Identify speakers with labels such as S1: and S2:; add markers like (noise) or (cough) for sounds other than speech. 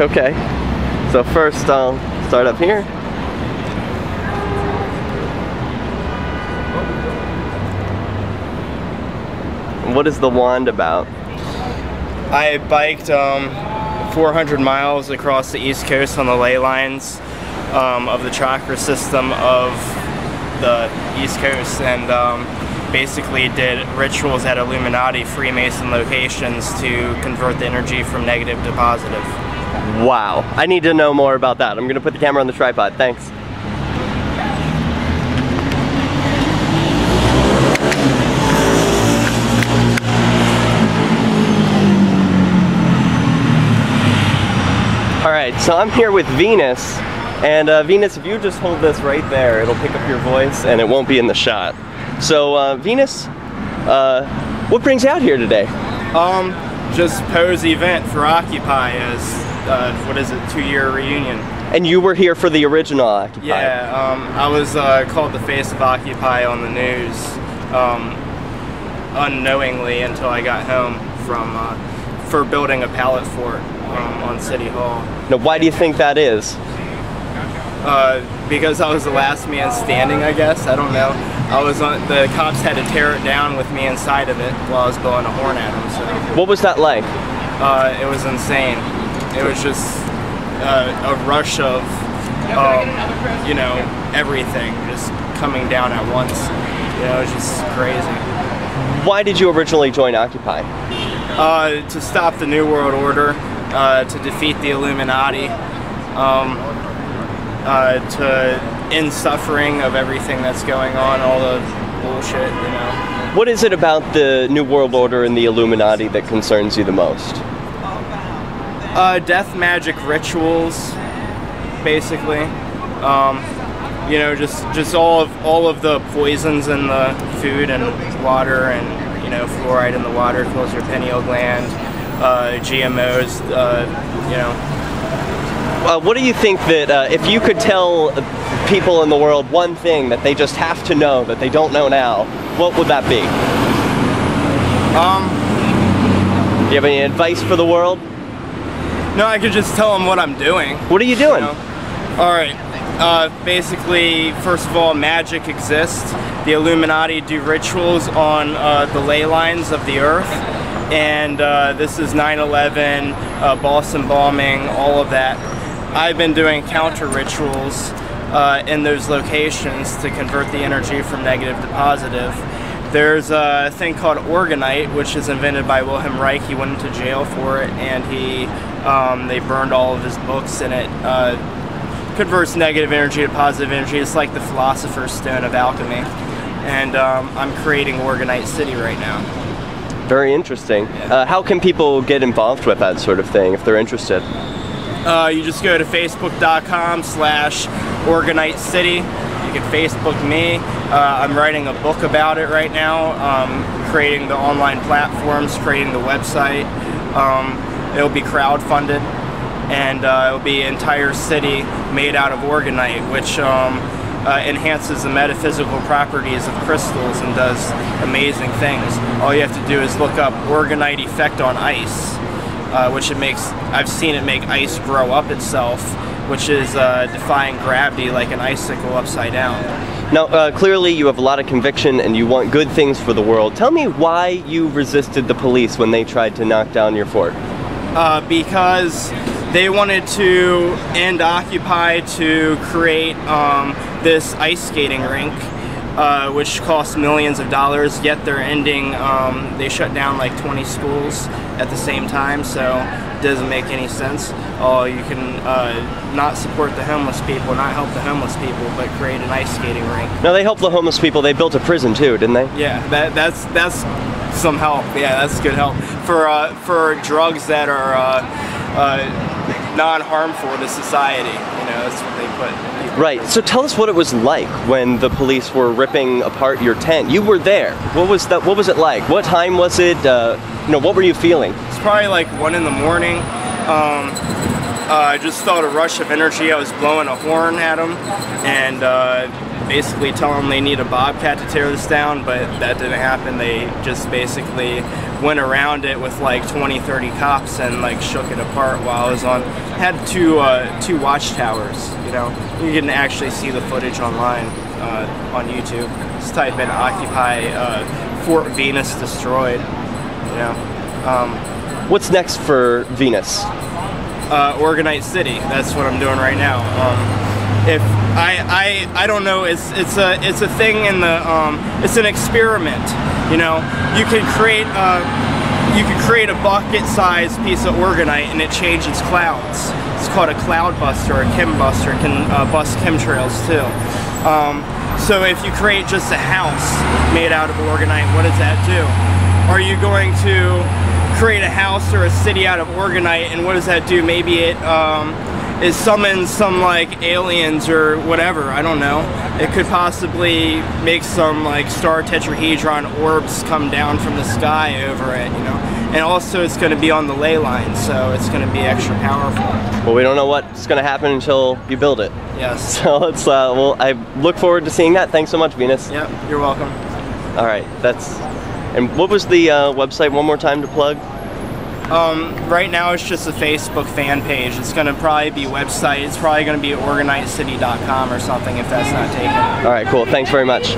S1: Okay. So first I'll start up here. What is the wand about?
S2: I biked um, 400 miles across the East Coast on the ley lines um, of the chakra system of the East Coast and um, basically did rituals at Illuminati Freemason locations to convert the energy from negative to positive.
S1: Wow. I need to know more about that. I'm to put the camera on the tripod. Thanks. All right, so I'm here with Venus, and uh, Venus, if you just hold this right there, it'll pick up your voice and it won't be in the shot. So, uh, Venus, uh, what brings you out here today?
S2: Um, just pose event for Occupy as uh, what is it, two-year reunion.
S1: And you were here for the original Occupy.
S2: Yeah, um, I was uh, called the face of Occupy on the news um, unknowingly until I got home from uh, for building a pallet fort um, on City Hall.
S1: Now, why do you think that is?
S2: Uh, because I was the last man standing, I guess. I don't know. I was on. The cops had to tear it down with me inside of it while I was blowing a horn at them. So
S1: What was that like?
S2: uh, it was insane. It was just uh, a rush of, um, you know, everything just coming down at once. You know, it was just crazy.
S1: Why did you originally join Occupy?
S2: Uh, to stop the New World Order, uh, to defeat the Illuminati, um, uh, to end suffering of everything that's going on, all the bullshit, you know.
S1: What is it about the New World Order and the Illuminati that concerns you the most?
S2: Uh, death magic rituals, basically. Um, you know, just just all of all of the poisons in the food and water, and you know, fluoride in the water kills your pineal gland. Uh, GMOs, uh, you know,
S1: Uh, what do you think that uh, if you could tell people in the world one thing that they just have to know that they don't know now, what would that be?
S2: um,
S1: Do you have any advice for the world?
S2: no, I could just tell them what I'm doing.
S1: What are you doing?
S2: know? All right. Uh, basically, first of all, magic exists. The Illuminati do rituals on uh, the ley lines of the earth. And uh, this is 9-11, uh, Boston bombing, all of that. I've been doing counter rituals uh, in those locations to convert the energy from negative to positive. There's a thing called Orgonite, which is invented by Wilhelm Reich. He went into jail for it, and he um, they burned all of his books, and it uh, converts negative energy to positive energy. It's like the Philosopher's Stone of alchemy. And um, I'm creating Orgonite City right now.
S1: Very interesting. Uh, how can people get involved with that sort of thing if they're interested?
S2: Uh, you just go to facebook.com slash Orgonite City. You can Facebook me. Uh, I'm writing a book about it right now, um, creating the online platforms, creating the website. Um, it'll be crowdfunded, and uh, it'll be entire city made out of Orgonite, which um, uh, enhances the metaphysical properties of crystals and does amazing things. All you have to do is look up Orgonite effect on ice, uh, which it makes. I've seen it make ice grow up itself, which is uh, defying gravity like an icicle upside down.
S1: Now, uh, clearly you have a lot of conviction and you want good things for the world. Tell me why you resisted the police when they tried to knock down your fort.
S2: uh, because they wanted to end Occupy to create um, this ice skating rink, uh, which costs millions of dollars. Yet they're ending. Um, they shut down like 20 schools at the same time, so it doesn't make any sense. Oh, you can uh, not support the homeless people, not help the homeless people, but create an ice skating rink.
S1: Now, they helped the homeless people. They built a prison too, didn't they?
S2: Yeah, that that's that's some help. Yeah, that's good help for uh, for drugs that are uh, uh, non-harmful to society. You know, that's what they put.
S1: Right. So tell us what it was like when the police were ripping apart your tent. You were there. What was that? What was it like? What time was it? Uh, you know, what were you feeling?
S2: It's probably like one in the morning. Um, uh, I just felt a rush of energy. I was blowing a horn at them and uh, basically telling them they need a bobcat to tear this down, but that didn't happen. They just basically went around it with like 20, 30 cops and like shook it apart while I was on had two uh, two watchtowers. You know, you can actually see the footage online uh, on YouTube. Just type in "Occupy uh, Fort Venus Destroyed." You know, um,
S1: What's next for Venus?
S2: uh, Orgonite City. That's what I'm doing right now. Um, if I, I I don't know, it's it's a it's a thing in the um, it's an experiment. You know, you can create a you can create a bucket-sized piece of Orgonite and it changes clouds. It's called a cloud buster, a chem buster. It can uh, bust chemtrails too. Um, so if you create just a house made out of Orgonite, what does that do? Are you going to create a house or a city out of Orgonite, and what does that do? Maybe it um, it summons some like aliens or whatever. I don't know. It could possibly make some like star tetrahedron orbs come down from the sky over it, you know. And also, it's going to be on the ley line, so it's going to be extra powerful.
S1: Well, we don't know what's going to happen until you build it.
S2: Yes. (laughs)
S1: So let's. Uh, well, I look forward to seeing that. Thanks so much, Venus.
S2: Yep. You're welcome.
S1: All right, that's. And what was the uh, website one more time to plug?
S2: Um, right now, it's just a Facebook fan page. It's going to probably be website. It's probably going to be orgonitecity.com or something if that's not taken.
S1: All right, cool. Thanks very much.